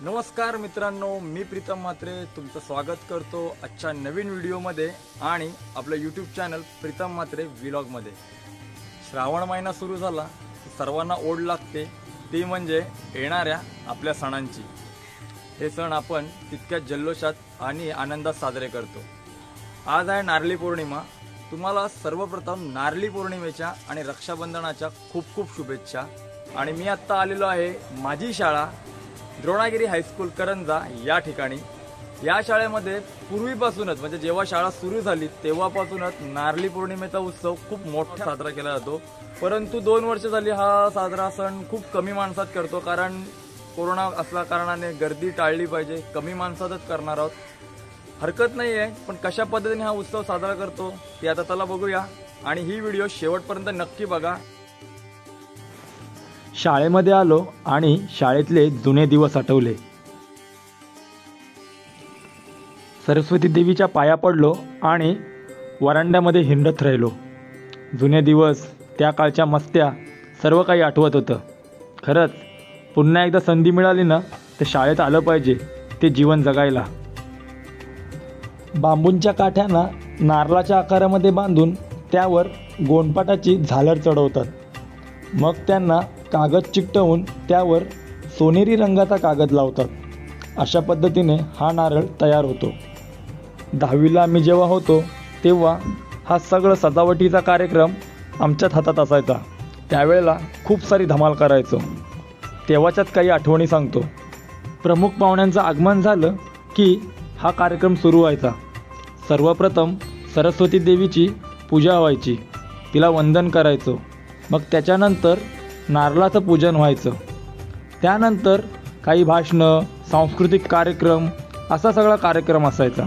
नमस्कार मित्रांनो मी प्रीतम म्हात्रे तुमचं स्वागत करतो आजच्या नवीन व्हिडिओमध्ये आणि आपलं यूट्यूब चॅनल प्रीतम म्हात्रे व्लॉगमध्ये श्रावण महिना सुरू झाला की सर्वांना ओढ लागते ती म्हणजे येणाऱ्या आपल्या सणांची. हे सण आपण तितक्या जल्लोषात आणि आनंदात साजरे करतो. आज आहे नारळी पौर्णिमा. तुम्हाला सर्वप्रथम नारळी पौर्णिमेच्या आणि रक्षाबंधनाच्या खूप खूप शुभेच्छा. आणि मी आत्ता आलेलो आहे माझी शाळा द्रोणागिरी हायस्कूल करंजा या ठिकाणी. या शाळेमध्ये पूर्वीपासूनच म्हणजे जेव्हा शाळा सुरू झाली तेव्हापासूनच नारळी पौर्णिमेचा उत्सव खूप मोठा साजरा केला जातो. परंतु दोन वर्ष झाली हा साजरा सण खूप कमी माणसात करतो कारण कोरोना असल्या कारणाने गर्दी टाळली पाहिजे कमी माणसातच करणार आहोत. हरकत नाही आहे पण कशा पद्धतीने हा उत्सव साजरा करतो ते आता त्याला बघूया. आणि ही व्हिडिओ शेवटपर्यंत नक्की बघा. शाळेमध्ये आलो आणि शाळेतले जुने दिवस आठवले. सरस्वती देवीच्या पाया पडलो आणि वरांड्यामध्ये हिंडत राहिलो. जुने दिवस त्या काळच्या मस्त्या सर्व काही आठवत होतं. खरंच पुन्हा एकदा संधी मिळाली ना तर शाळेत आलं पाहिजे ते जीवन जगायला. बांबूंच्या काठ्यांना नारळाच्या आकारामध्ये बांधून त्यावर गोंडपाटाची झालर चढवतात. मग त्यांना कागद चिकटवून त्यावर सोनेरी रंगाचा कागद लावतात. अशा पद्धतीने हा नारळ तयार होतो. दहावीला आम्ही जेव्हा होतो तेव्हा हा सगळं सजावटीचा कार्यक्रम आमच्याच हातात असायचा. त्यावेळेला खूप सारी धमाल करायचो. तेव्हाच्याच काही आठवणी सांगतो. प्रमुख पाहुण्यांचं आगमन झालं की हा कार्यक्रम सुरू व्हायचा. सर्वप्रथम सरस्वती देवीची पूजा व्हायची. तिला वंदन करायचो. मग त्याच्यानंतर नारळाचं पूजन व्हायचं. त्यानंतर काही भाषणं सांस्कृतिक कार्यक्रम असा सगळा कार्यक्रम असायचा.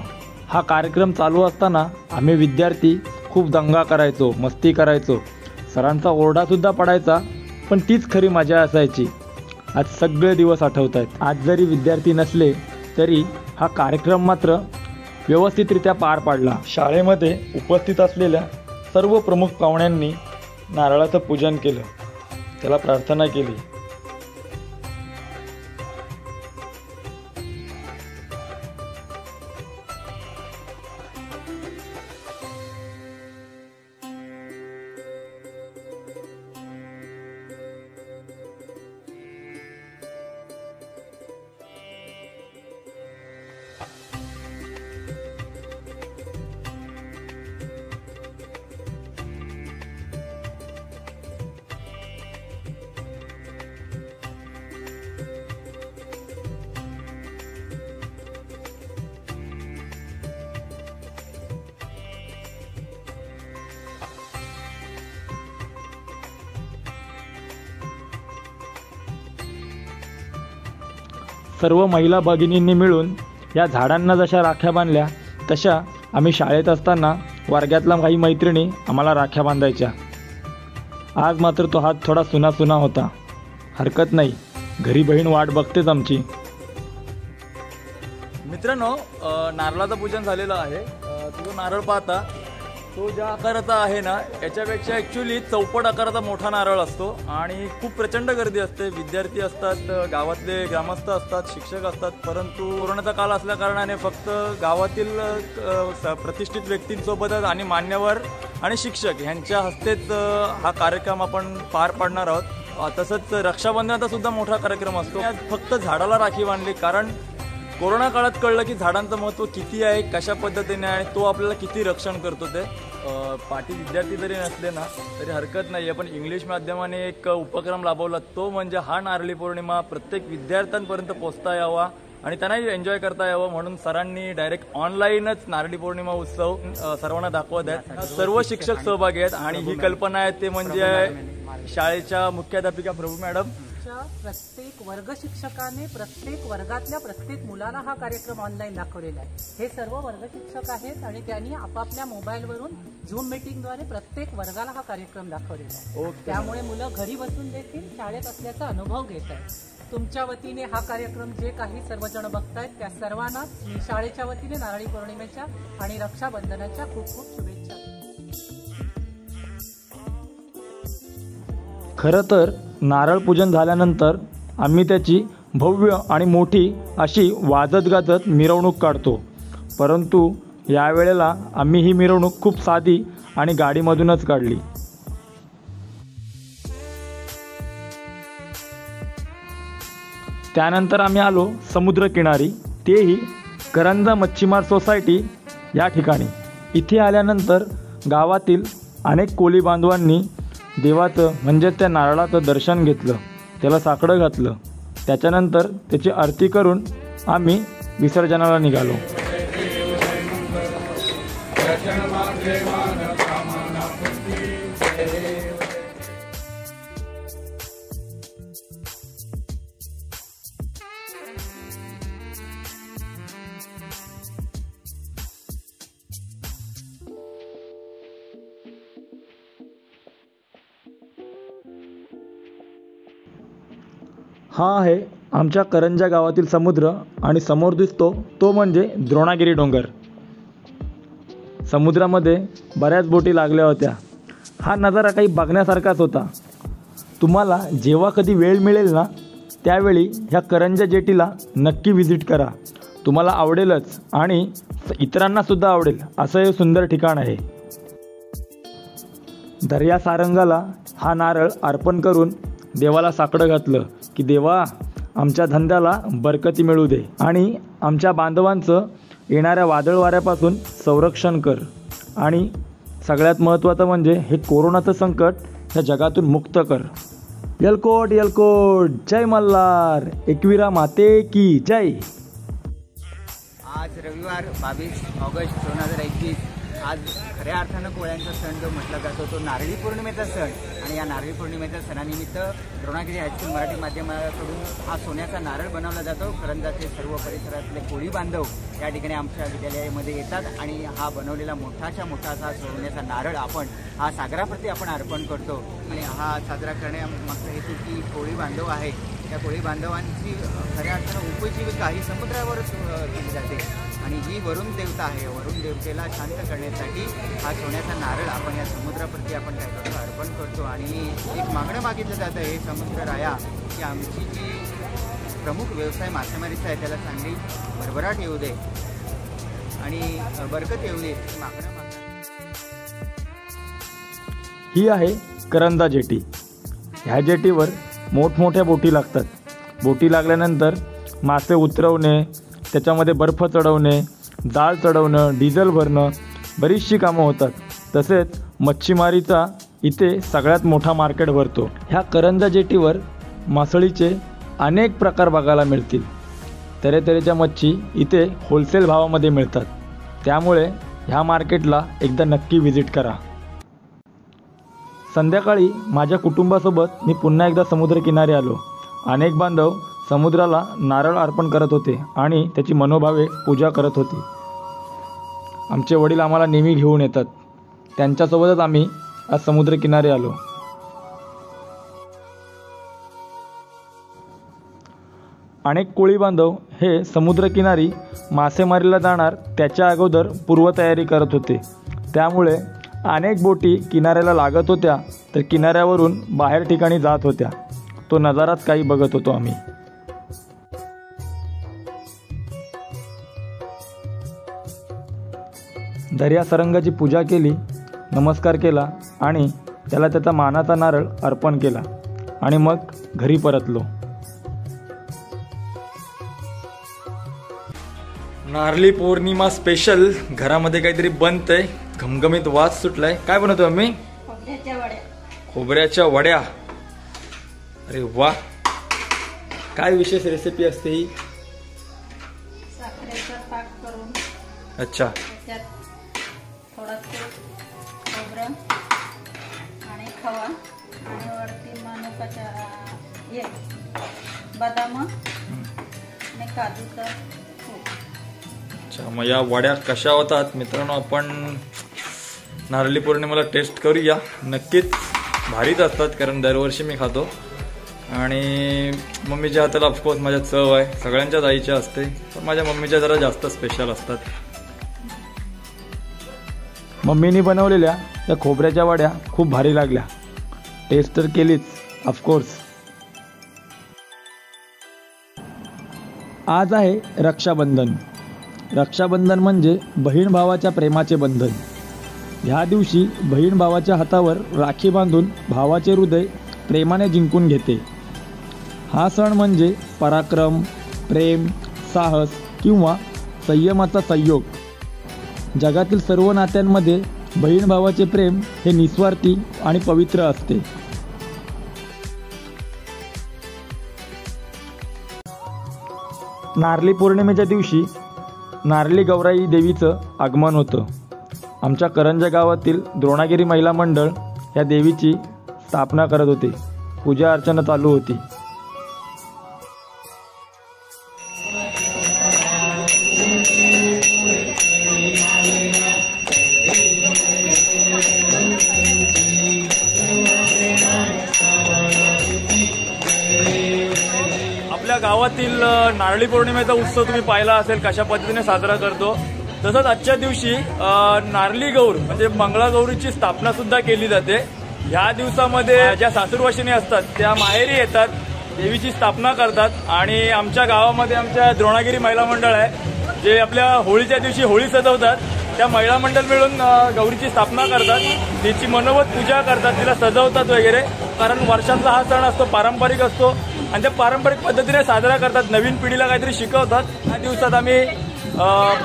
हा कार्यक्रम चालू असताना आम्ही विद्यार्थी खूप दंगा करायचो मस्ती करायचो. सरांचा ओरडासुद्धा पडायचा पण तीच खरी मजा असायची. आज सगळे दिवस आठवत आहेत आज जरी विद्यार्थी नसले तरी हा कार्यक्रम मात्र व्यवस्थितरित्या पार पाडला. शाळेमध्ये उपस्थित असलेल्या सर्व प्रमुख पाहुण्यांनी नारळाचं पूजन केलं. त्याला प्रार्थना केली. सर्व महिला भगिनींनी मिळून या झाडांना जशा राख्या बांधल्या तशा आम्ही शाळेत असताना वर्गातल्या काही मैत्रिणी आम्हाला राख्या बांधायच्या. आज मात्र तो हात थोडा सुना सुना होता. हरकत नाही. घरी बहीण वाट बघतेच आमची. मित्रांनो नारळाचं पूजन झालेलं आहे. अ, नारळ पाहता. तो ज्या आकाराचा आहे ना याच्यापेक्षा ॲक्च्युली चौपट आकाराचा मोठा नारळ असतो आणि खूप प्रचंड गर्दी असते. विद्यार्थी असतात गावातले ग्रामस्थ असतात शिक्षक असतात परंतु कोरोनाचा काल असल्या कारणाने फक्त गावातील प्रतिष्ठित व्यक्तींसोबतच आणि मान्यवर आणि शिक्षक ह्यांच्या हस्तेच हा कार्यक्रम आपण पार पाडणार आहोत. तसंच रक्षाबंधनाचा सुद्धा मोठा कार्यक्रम असतो. फक्त झाडाला राखी बांधली कारण कोरोना काळात कळलं की झाडांचं महत्त्व किती आहे कशा पद्धतीने आहे तो आपल्याला किती रक्षण करतो ते. पाटी विद्यार्थी जरी नसले ना तरी हरकत नाही आहे पण इंग्लिश माध्यमाने एक उपक्रम राबवला. तो म्हणजे हा नारळी पौर्णिमा प्रत्येक विद्यार्थ्यांपर्यंत पोहोचता यावा आणि त्यांनाही एन्जॉय करता यावं म्हणून सरांनी डायरेक्ट ऑनलाईनच नारळी पौर्णिमा उत्सव सर्वांना दाखवत आहेत. सर्व शिक्षक सहभागी आहेत आणि ही कल्पना आहे ते म्हणजे शाळेच्या मुख्याध्यापिका प्रभू मॅडम च्या प्रत्येक वर्ग शिक्षकाने प्रत्येक वर्गातल्या प्रत्येक मुलाला हा कार्यक्रम ऑनलाईन दाखवलेला आहे. हे सर्व वर्ग शिक्षक आहेत आणि त्यांनी आपापल्या मोबाईलवरून झूम मीटिंगद्वारे प्रत्येक वर्गाला हा कार्यक्रम दाखवलेला आहे. त्यामुळे मुलं घरी बसून देखील शाळेत असल्याचा अनुभव घेत आहेत. तुमच्या वतीने हा कार्यक्रम जे काही सर्वजण बघतायत त्या सर्वांना शाळेच्या वतीने नारळी पौर्णिमेच्या आणि रक्षाबंधनाच्या खूप खूप शुभेच्छा खरं तर नारळ पूजन झाल्यानंतर आम्ही त्याची भव्य आणि मोठी अशी वाजत गाजत मिरवणूक काढतो. परंतु यावेळेला आम्ही ही मिरवणूक खूप साधी आणि गाडीमधूनच काढली. त्यानंतर आम्ही आलो समुद्रकिनारी. तेही करंजा मच्छीमार सोसायटी या ठिकाणी. इथे आल्यानंतर गावातील अनेक कोळी बांधवांनी देवाचं म्हणजे त्या नारळाचं दर्शन घेतलं त्याला साकडं घातलं. त्याच्यानंतर त्याची आरती करून आम्ही विसर्जनाला निघालो. हा आहे आमच्या करंजा गावातील समुद्र आणि समोर दिसतो तो म्हणजे द्रोणागिरी डोंगर. समुद्रामध्ये बऱ्याच बोटी लागल्या होत्या. हा नजारा काही बघण्यासारखाच होता. तुम्हाला जेव्हा कधी वेळ मिळेल ना त्यावेळी ह्या करंजा जेटीला नक्की व्हिजिट करा. तुम्हाला आवडेलच आणि इतरांनासुद्धा आवडेल असं हे सुंदर ठिकाण आहे. दर्या सारंगाला हा नारळ अर्पण करून देवाला साकडं घातलं. की देवा आमच्या धंद्याला बरकती मिळू दे आणि आमच्या बांधवांचं येणाऱ्या वादळ वाऱ्यापासून संरक्षण कर. आणि सगळ्यात महत्त्वाचं म्हणजे हे कोरोनाचं संकट ह्या जगातून मुक्त कर. यलकोट यलकोट. जय मल्हार. एकविरा माते की जय. आज रविवार बावीस ऑगस्ट दोन हजार एकवीस. आज खऱ्या अर्थानं कोळ्यांचा सण जो म्हटला जातो तो नारळी पौर्णिमेचा सण. आणि या नारळी पौर्णिमेच्या सणानिमित्त द्रोणागिरी हायस्कूल मराठी माध्यमाकडून हा सोन्याचा नारळ बनवला जातो. करंजाचे सर्व परिसरातले कोळी बांधव या ठिकाणी आमच्या विद्यालयामध्ये येतात आणि हा बनवलेला मोठाच्या मोठा असा सोन्याचा नारळ आपण हा सागराप्रती आपण अर्पण करतो. आणि हा साजरा करण्यामागचा हेतू की कोळी बांधव आहे त्या कोळी बांधवांची खऱ्या अर्थानं उपजीविका ही समुद्रावरच केली जाते. आणि ही वरुण देवता आहे. वरुण देवतेला शांत करण्यासाठी हा सोन्याचा नारळ आपण या समुद्राप्रती आपण काय करतो? अर्पण करतो. आणि एक मागणं मागितलं जातं हे समुद्र राया की आमची जी प्रमुख व्यवसाय मासेमारीचा आहे त्याला चांगली भरभराट येऊ दे. आणि बरकत येऊ दे. मागणं ही आहे करंदा जेटी. ह्या जेटीवर मोठमोठ्या बोटी लागतात. बोटी लागल्यानंतर मासे उतरवणे त्याच्यामध्ये बर्फ चढवणे जाळ चढवणं डिझेल भरणं बरीचशी कामं होतात. तसेच मच्छीमारीचा इथे सगळ्यात मोठा मार्केट भरतो. ह्या करंजा जेटीवर मासळीचे अनेक प्रकार बघायला मिळतील. तऱ्हेतऱ्हेच्या मच्छी इथे होलसेल भावामध्ये मिळतात. त्यामुळे ह्या मार्केटला एकदा नक्की व्हिजिट करा. संध्याकाळी माझ्या कुटुंबासोबत मी पुन्हा एकदा समुद्रकिनारी आलो. अनेक बांधव समुद्राला नारळ अर्पण करत होते आणि त्याची मनोभावे पूजा करत होते. आमचे वडील आम्हाला नेहमी घेऊन येतात. त्यांच्यासोबतच आम्ही आज समुद्रकिनारी आलो. अनेक कोळी बांधव हे समुद्रकिनारी मासेमारीला जाणार त्याच्या अगोदर पूर्वतयारी करत होते. त्यामुळे अनेक बोटी किनाऱ्याला लागत होत्या तर किनाऱ्यावरून बाहेर ठिकाणी जात होत्या. तो नजाराच काही बघत होतो आम्ही. दर्या सरंगाची पूजा केली नमस्कार केला आणि त्याला त्याचा मानाचा नारळ अर्पण केला आणि मग घरी परतलो. नारळी पौर्णिमा स्पेशल घरामध्ये काहीतरी बनतंय. घमघमीत वास सुटलाय. काय बनवतो आम्ही खोबऱ्याच्या वड्या. अरे वा. काय विशेष रेसिपी असते ही? साखरेचा पाक करून. अच्छा. त्याच्यात थोडं तूप खोबरं आणि खवा. आणि वरती मनुकाच्या हे बदाम आणि काजूचं तूप अच्छा मग या वड्या कशा होतात? मित्रांनो आपण नारळी पौर्णिमेला टेस्ट करूया. नक्कीच भारीच असतात कारण दरवर्षी मी खातो. आणि मम्मीच्या हाताला ऑफकोर्स माझ्या चव आहे. सगळ्यांच्याच आईच्या असते. पण माझ्या मम्मीच्या जरा जास्त स्पेशल असतात. मम्मीनी बनवलेल्या त्या खोबऱ्याच्या वड्या खूप भारी लागल्या. टेस्ट तर केलीच ऑफकोर्स आज आहे रक्षाबंधन. रक्षाबंधन म्हणजे बहीण भावाच्या प्रेमाचे बंधन. ह्या दिवशी बहीण भावाच्या हातावर राखी बांधून भावाचे हृदय प्रेमाने जिंकून घेते. हा सण म्हणजे पराक्रम प्रेम साहस किंवा संयमाचा संयोग. जगातील सर्व नात्यांमध्ये बहीण भावाचे प्रेम हे निस्वार्थी आणि पवित्र असते. नारली पौर्णिमेच्या दिवशी नारली गौराई देवीचं आगमन होतं. आमच्या करंजा गावातील द्रोणागिरी महिला मंडळ या देवीची स्थापना करत होते. पूजा अर्चना चालू होती. नारळी पौर्णिमेचा उत्सव तुम्ही पाहिला असेल कशा पद्धतीने साजरा करतो. तसंच आजच्या दिवशी नारळी गौर म्हणजे मंगळागौरीची स्थापना सुद्धा केली जाते. ह्या दिवसामध्ये ज्या सासूरवाशिनी असतात त्या माहेरी येतात देवीची स्थापना करतात. आणि आमच्या गावामध्ये आमच्या द्रोणागिरी महिला मंडळ आहे जे आपल्या होळीच्या दिवशी होळी सजवतात. त्या महिला मंडळ मिळून गौरीची स्थापना करतात. तिची मनोवत पूजा करतात तिला सजवतात वगैरे. कारण वर्षातला हा सण असतो पारंपरिक असतो. आणि त्या पारंपरिक पद्धतीने साजरा करतात. नवीन पिढीला काहीतरी शिकवतात. त्या दिवसात आम्ही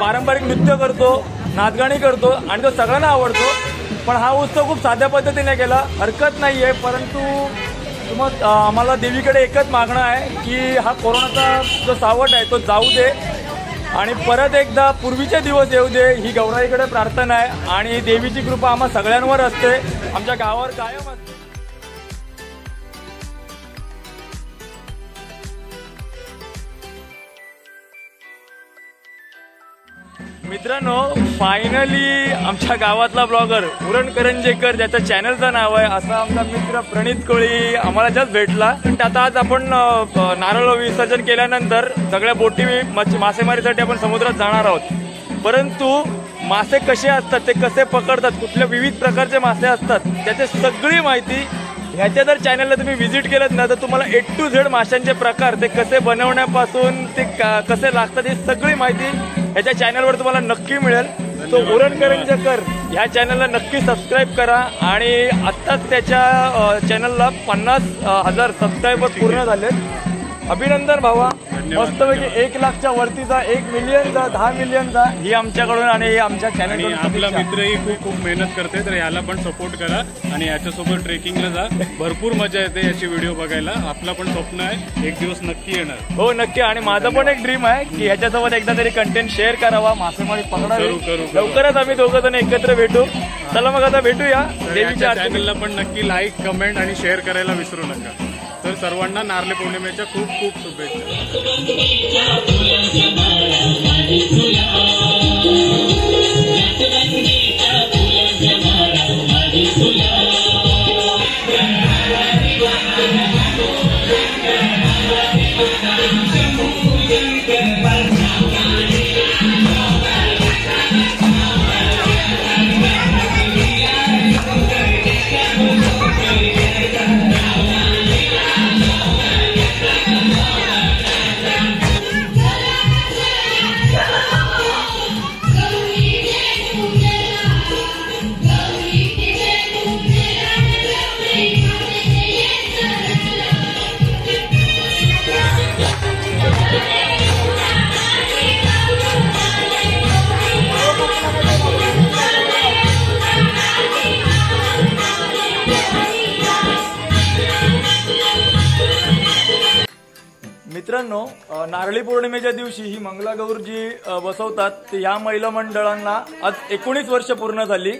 पारंपरिक नृत्य करतो नाचगाणी करतो आणि तो सगळ्यांना आवडतो. पण हा उत्सव खूप साध्या पद्धतीने केला. हरकत नाही आहे परंतु मग आम्हाला देवीकडे एकच मागणं आहे की हा कोरोनाचा जो सावट आहे तो जाऊ दे. आणि परत एकदा पूर्वीचे दिवस येऊ दे ही गौराईकडे प्रार्थना आहे. आणि देवीची कृपा आम्हा सगळ्यांवर असते. आमच्या गावावर कायम असते. मित्रांनो फायनली आमच्या गावातला ब्लॉगर पुरण करंजेकर ज्याच्या चॅनलचं नाव आहे असा आमचा मित्र प्रणित कोळी आम्हाला जस्ट भेटला. पण आता आज आपण नारळ विसर्जन केल्यानंतर सगळ्या बोटी मच्छ- मासेमारीसाठी आपण समुद्रात जाणार आहोत. परंतु मासे कसे असतात ते कसे पकडतात कुठल्या विविध प्रकारचे मासे असतात त्याची सगळी माहिती ह्याच्या जर चॅनलला तुम्ही व्हिजिट केलं ना तर तुम्हाला ए टू झेड माशांचे प्रकार ते कसे बनवण्यापासून ते कसे लागतात ही सगळी माहिती ह्याच्या चॅनलवर तुम्हाला नक्की मिळेल. तो उरण करंजकर ह्या चॅनलला नक्की सबस्क्राईब करा. आणि आत्ताच त्याच्या चॅनलला पन्नास हजार सबस्क्रायबर पूर्ण झालेत. अभिनंदन भावा. मस्तपैकी एक लाखच्या वरतीचा एक मिलियनचा दहा मिलियनचा ही आमच्याकडून आणि ही आमच्या आणि चॅनलकडून आपला. मित्रही खूप खूप मेहनत करते तर याला पण सपोर्ट करा आणि याच्यासोबत ट्रेकिंगला जा. भरपूर मजा येते याची व्हिडिओ बघायला. आपला पण स्वप्न आहे एक दिवस नक्की येणार. हो नक्की. आणि माझं पण एक ड्रीम आहे की ह्याच्यासोबत एकदा तरी कंटेंट शेअर करावा मासेमारी पकडावी. करू, करू, करू. लवकरच आम्ही दोघं जण एकत्र भेटू. चला मग आता भेटूया. तर देवीच्या याच्या चॅनलला पण नक्की लाईक कमेंट आणि शेअर करायला विसरू नका. तर सर्वांना नारले पौर्णिमेच्या खूप खूप शुभेच्छा. मित्रांनो नारळी पौर्णिमेच्या दिवशी ही मंगलागौर जी बसवतात. ते या महिला मंडळांना आज एकोणीस वर्ष पूर्ण झाली.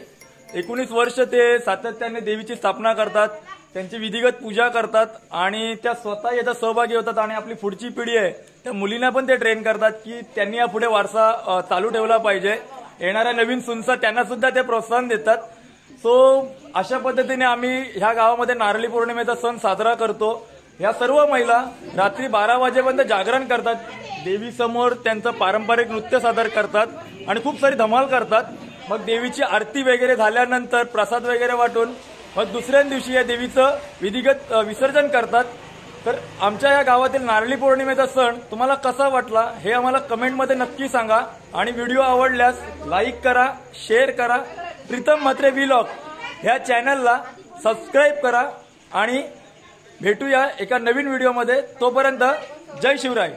एकोणीस वर्ष ते सातत्याने देवीची स्थापना करतात त्यांची विधिगत पूजा करतात आणि त्या स्वतः याचा सहभागी होतात आणि आपली पुढची पिढी आहे त्या मुलींना पण ते ट्रेन करतात की त्यांनी या पुढे वारसा चालू ठेवला पाहिजे. येणाऱ्या नवीन सुनसा त्यांना सुद्धा ते प्रोत्साहन देतात. सो अशा पद्धतीने आम्ही ह्या गावामध्ये नारळी पौर्णिमेचा सण साजरा करतो. ह्या सर्व महिला रात्री बारा वाजेपर्यंत जागरण करतात. देवीसमोर त्यांचं पारंपरिक नृत्य सादर करतात आणि खूप सारी धमाल करतात. मग देवीची आरती वगैरे झाल्यानंतर प्रसाद वगैरे वाटून मग दुसऱ्या दिवशी या देवीचं विधिगत विसर्जन करतात. तर आमच्या या गावातील नारळी पौर्णिमेचा सण तुम्हाला कसा वाटला हे आम्हाला कमेंटमध्ये नक्की सांगा. आणि व्हिडिओ आवडल्यास लाईक करा शेअर करा. प्रीतम म्हात्रे व्लॉग ह्या चॅनलला सबस्क्राईब करा. आणि भेटूया एका नवीन व्हिडिओमध्ये. तोपर्यंत जय शिवराय.